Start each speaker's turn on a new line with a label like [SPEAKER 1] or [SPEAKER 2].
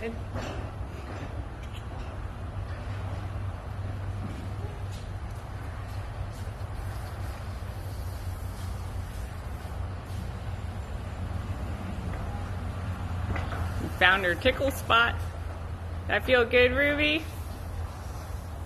[SPEAKER 1] good. Found her tickle spot. That feel good, Ruby?